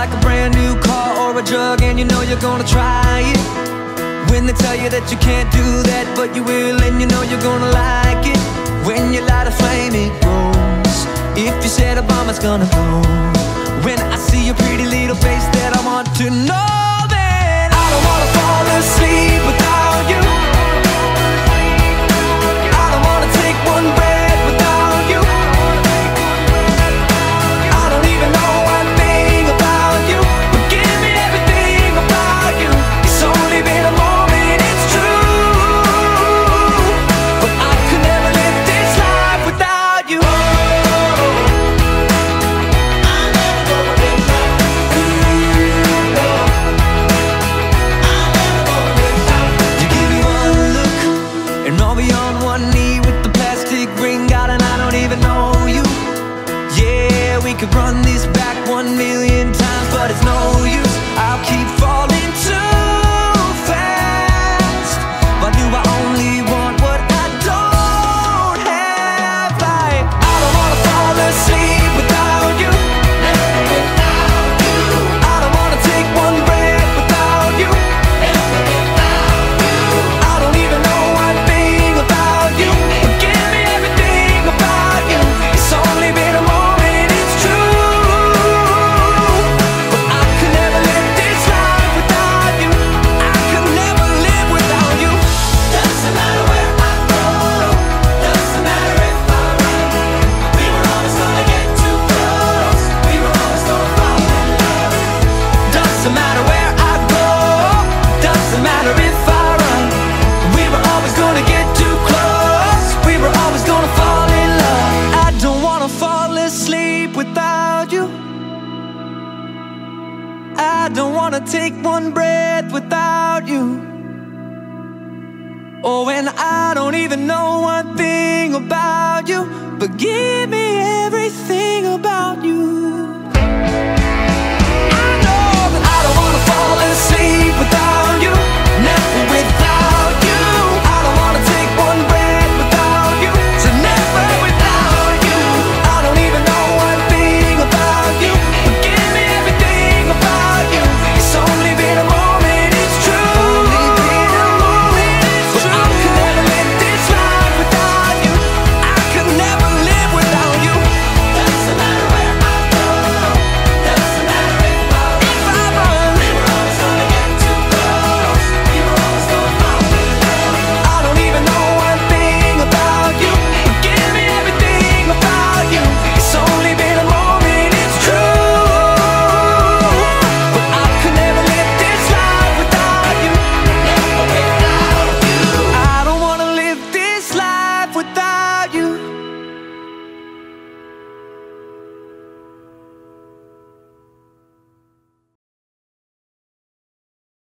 like a brand new car or a drug and you know you're gonna try it. When they tell you that you can't do that but you will and you know you're gonna like it. When you light a flame it grows If you set a bomb it's gonna blow When I see your pretty little face that I want to know. run don't wanna take one breath without you. Oh, and I don't even know one thing about you, but give me everything about you.